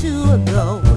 two ago.